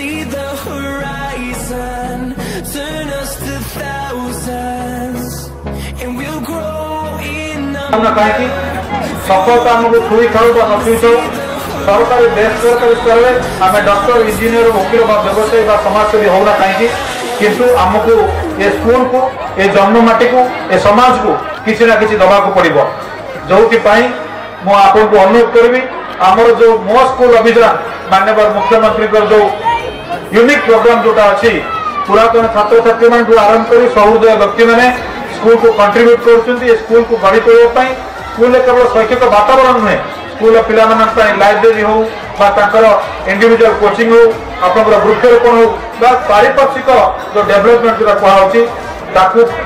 see the horizon, turn us to thousands. And we'll grow in ନା number. କାହିଁକି ସଫଳତା ଆମକୁ ଛୁଇଁଥାଉ ବା ନଛୁଇଁଥାଉ ସରକାରୀ ବେସରକାରୀ ସ୍ତରରେ ଆମେ ଡକ୍ଟର ଇଞ୍ଜିନିୟର ଓକିଲ ବା ବ୍ୟବସାୟୀ ବା ସମାଜସେବୀ ହଉନା କାହିଁକି କିନ୍ତୁ ଆମକୁ ଏ ସ୍କୁଲକୁ ଏ ଜନ୍ମ ମାଟିକୁ ଏ ସମାଜକୁ କିଛି ନା କିଛି ଦେବାକୁ ପଡ଼ିବ ଯୋଉଥିପାଇଁ ମୁଁ ଆପଣଙ୍କୁ ଅନୁରୋଧ କରିବି ଆମର ଯୋଉ ମୋ ସ୍କୁଲ ଅଭିଯାନ ମାନ୍ୟବର ମୁଖ୍ୟମନ୍ତ୍ରୀଙ୍କର ଯୋଉ यूनिक प्रोग्राम जोटा अच्छी। पुरतन छात्र छात्री मान आरंभ कर, सहृदय व्यक्ति मैंने स्कूल को कंट्रीब्यूट कर स्कूल को गढ़ी तोड़ा स्कूल केवल शैक्षिक वातावरण नुहे। स्कूल पिला लाइब्रेरी हूँ इंडिजुआल कोचिंग हूँ आप वृक्षरोपण हो पारिपार्श्विक जो डेभलपमेंट जो कहुच्छी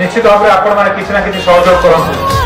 निश्चित भाव में आपने किसी सहयोग करते।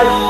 Thank you.